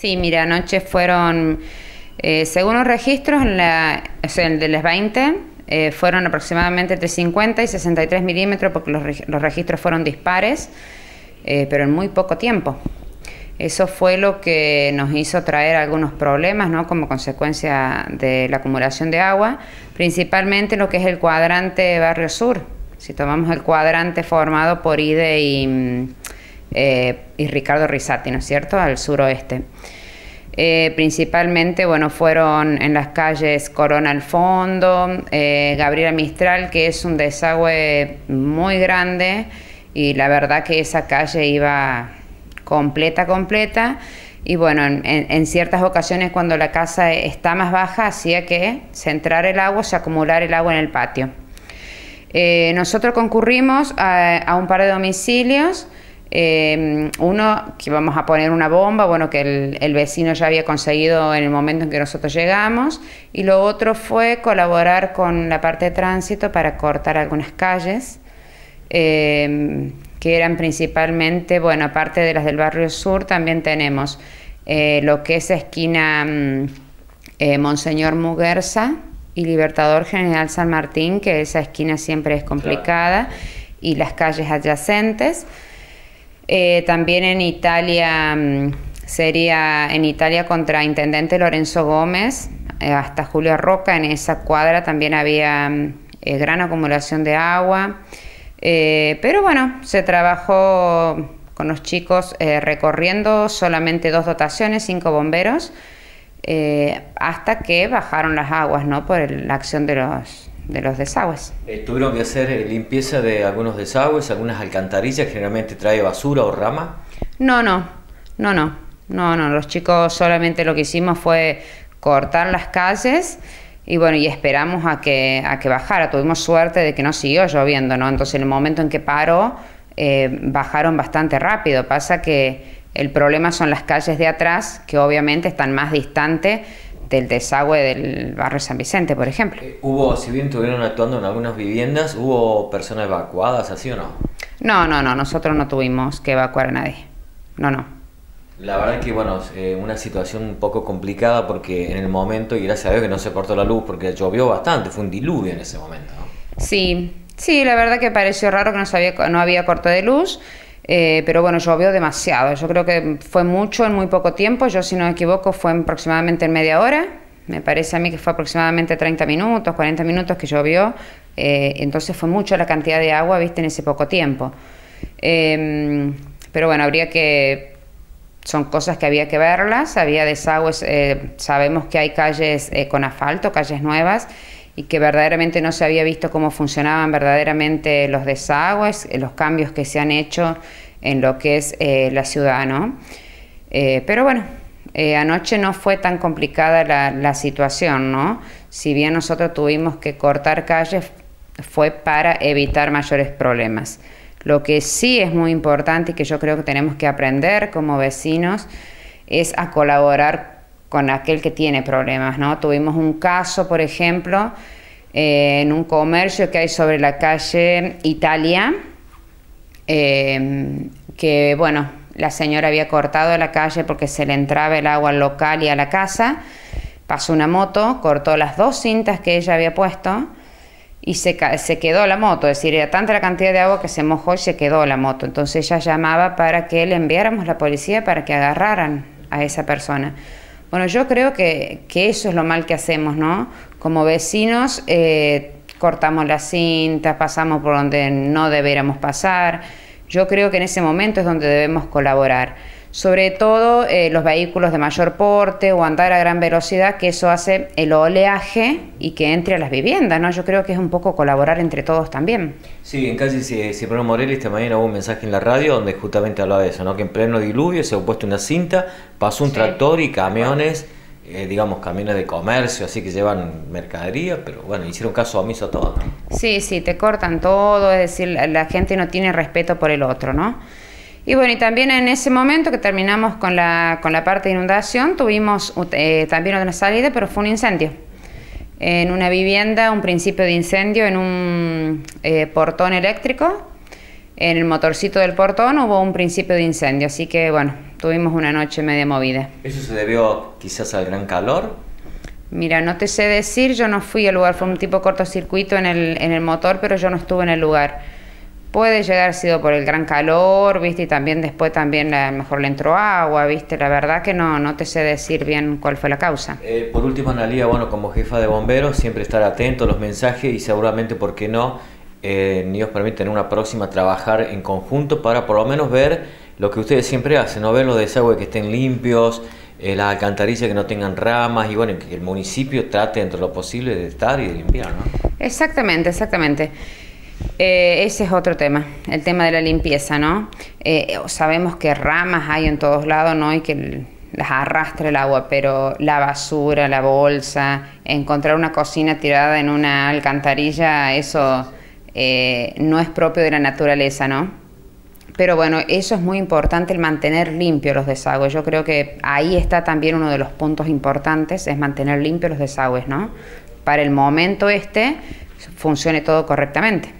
Sí, mira, anoche fueron, eh, según los registros, la, o sea, el de las 20, eh, fueron aproximadamente entre 50 y 63 milímetros porque los, los registros fueron dispares, eh, pero en muy poco tiempo. Eso fue lo que nos hizo traer algunos problemas, ¿no? Como consecuencia de la acumulación de agua, principalmente lo que es el cuadrante Barrio Sur. Si tomamos el cuadrante formado por IDE y eh, y Ricardo Risati, ¿no es cierto?, al suroeste. Eh, principalmente, bueno, fueron en las calles Corona al fondo, eh, Gabriela Mistral, que es un desagüe muy grande y la verdad que esa calle iba completa, completa. Y bueno, en, ciertas ocasiones cuando la casa está más baja hacía que centrar el agua, se acumular el agua en el patio. nosotros concurrimos a un par de domicilios eh, uno, que vamos a poner una bomba, bueno, que el, vecino ya había conseguido en el momento en que nosotros llegamos. Y lo otro fue colaborar con la parte de tránsito para cortar algunas calles, em, que eran principalmente, bueno, aparte de las del barrio sur, también tenemos eh, lo que es esquina mm, eh, Monseñor Muguerza y Libertador General San Martín, que esa esquina siempre es complicada, y las calles adyacentes. Eh, también en Italia mm, sería en Italia contra Intendente Lorenzo Gómez, eh, hasta Julio Roca, en esa cuadra también había mm, eh, gran acumulación de agua. pero bueno, se trabajó con los chicos recorriendo solamente dos dotaciones, cinco bomberos, hasta que bajaron las aguas, ¿no? Por la acción de los, de los desagües. Eh, ¿Tuvieron que hacer eh, limpieza de algunos desagües, algunas alcantarillas, generalmente trae basura o rama? No, no, no, no, no, no, los chicos solamente lo que hicimos fue cortar las calles y bueno, y esperamos a que, a que bajara. Tuvimos suerte de que no siguió lloviendo, ¿no? Entonces en el momento en que paró, eh, bajaron bastante rápido. Pasa que el problema son las calles de atrás, que obviamente están más distantes del desagüe del barrio San Vicente, por ejemplo. Eh, hubo, si bien estuvieron actuando en algunas viviendas, ¿hubo personas evacuadas así o no? No, no, no, nosotros no tuvimos que evacuar a nadie. No, no. La verdad es que, bueno, eh, una situación un poco complicada porque en el momento, y gracias a Dios que no se cortó la luz porque llovió bastante, fue un diluvio en ese momento. Sí, sí, la verdad que pareció raro que no, sabía, no había corte de luz. Eh, pero bueno, llovió demasiado. Yo creo que fue mucho en muy poco tiempo. Yo, si no me equivoco, fue aproximadamente en media hora. Me parece a mí que fue aproximadamente 30 minutos, 40 minutos que llovió. Eh, entonces fue mucho la cantidad de agua, viste, en ese poco tiempo. Em, pero bueno, habría que. Son cosas que había que verlas. Había desagües. Eh, sabemos que hay calles con asfalto, calles nuevas y que verdaderamente no se había visto cómo funcionaban verdaderamente los desagües, eh, los cambios que se han hecho en lo que es eh, la ciudad, ¿no? Eh, pero bueno, anoche no fue tan complicada la, la, situación, ¿no? Si bien nosotros tuvimos que cortar calles, fue para evitar mayores problemas. Lo que sí es muy importante y que yo creo que tenemos que aprender como vecinos es a colaborar con aquel que tiene problemas, ¿no? Tuvimos un caso, por ejemplo, eh, en un comercio que hay sobre la calle Italia, eh, que, bueno, la señora había cortado la calle porque se le entraba el agua al local y a la casa, pasó una moto, cortó las dos cintas que ella había puesto y se, se quedó la moto, es decir, era tanta la cantidad de agua que se mojó y se quedó la moto. Entonces ella llamaba para que le enviáramos la policía para que agarraran a esa persona. Bueno, yo creo que, eso es lo mal que hacemos, ¿no? Como vecinos eh, cortamos la cinta, pasamos por donde no deberíamos pasar. Yo creo que en ese momento es donde debemos colaborar sobre todo eh, los vehículos de mayor porte o andar a gran velocidad, que eso hace el oleaje y que entre a las viviendas, ¿no? Yo creo que es un poco colaborar entre todos también. Sí, en casi Cipriano Morelli esta mañana hubo un mensaje en la radio donde justamente hablaba de eso, ¿no? Que en pleno diluvio se ha puesto una cinta, pasó un tractor y camiones, eh, digamos camiones de comercio, así que llevan mercadería, pero bueno, hicieron caso omiso a todo, ¿no? Sí, sí, te cortan todo, es decir, la gente no tiene respeto por el otro, ¿no? Y bueno, y también en ese momento que terminamos con la, con la parte de inundación, tuvimos eh, también otra salida, pero fue un incendio. En una vivienda, un principio de incendio en un eh, portón eléctrico. en el motorcito del portón hubo un principio de incendio, así que bueno, tuvimos una noche media movida. ¿Eso se debió quizás al gran calor? Mira, no te sé decir, yo no fui al lugar, fue un tipo cortocircuito en el, en el motor, pero yo no estuve en el lugar. Puede llegar sido por el gran calor, viste, y también después también a lo mejor le entró agua, viste, la verdad que no, no te sé decir bien cuál fue la causa. Eh, por último, Analia, bueno, como jefa de bomberos, siempre estar atento a los mensajes y seguramente, ¿por qué no? Eh, Dios permite en una próxima trabajar en conjunto para por lo menos ver lo que ustedes siempre hacen, ¿no? Ver los desagües que estén limpios, eh, las alcantarillas que no tengan ramas y bueno, que el municipio trate dentro de lo posible de estar y de limpiar, ¿no? Exactamente, exactamente. Eh, ese es otro tema, el tema de la limpieza, ¿no? Eh, sabemos que ramas hay en todos lados, ¿no? Y que las arrastra el agua, pero la basura, la bolsa, encontrar una cocina tirada en una alcantarilla, eso eh, no es propio de la naturaleza, ¿no? Pero bueno, eso es muy importante, el mantener limpios los desagües. Yo creo que ahí está también uno de los puntos importantes, es mantener limpios los desagües, ¿no? Para el momento este funcione todo correctamente.